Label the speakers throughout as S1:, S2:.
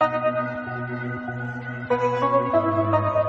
S1: Thank you.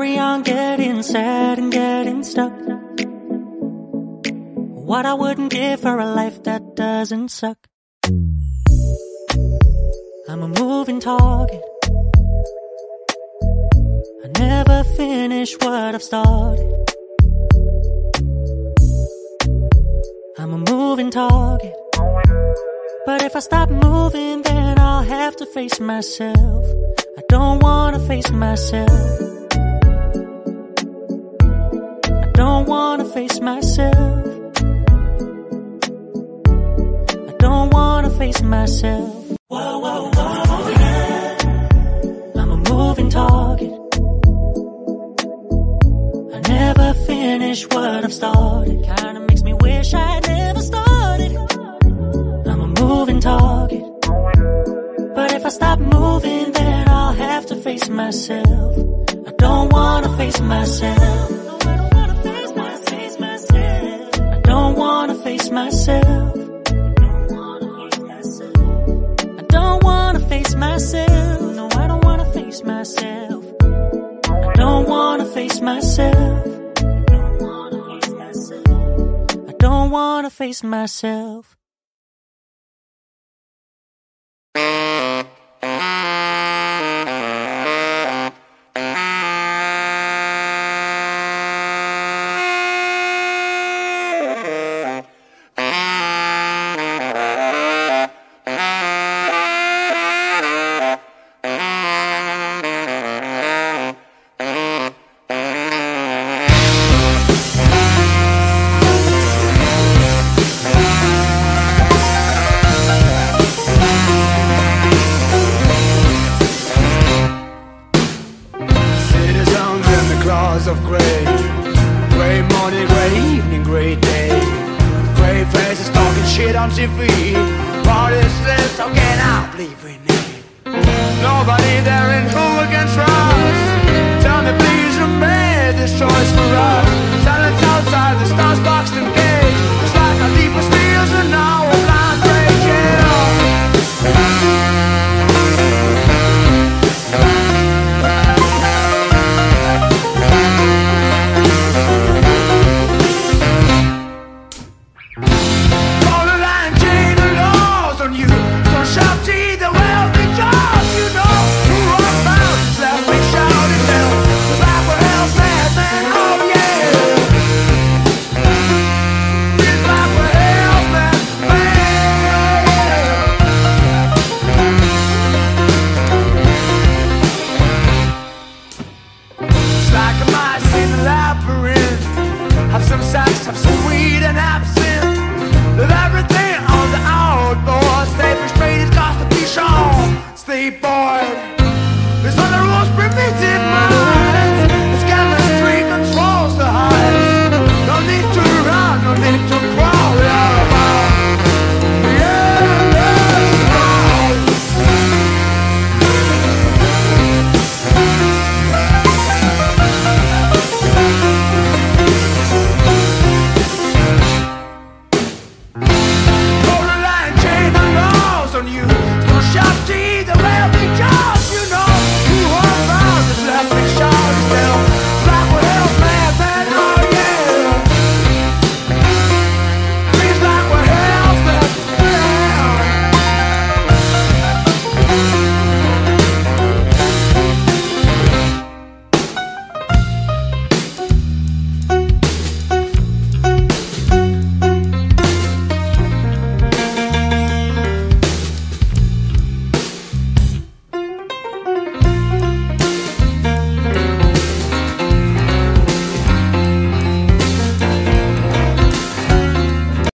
S1: Carry on getting sad and getting stuck. What I wouldn't give for a life that doesn't suck. I'm a moving target. I never finish what I've started. I'm a moving target. But if I stop moving, then I'll have to face myself. I don't wanna face myself. Don't wanna face myself. I don't wanna face myself. Whoa, whoa, whoa, yeah. I'm a moving target. I never finish what I've started. Kinda makes me wish I never started. I'm a moving target. But if I stop moving, then I'll have to face myself. I don't wanna face myself. Wanna face myself. I don't wanna face myself. No, I don't wanna face myself. I don't wanna face myself. I don't wanna face myself.
S2: Have some sex, have some weed and absinthe. Leave everything shown. Stay bored. There's rules primitive mind.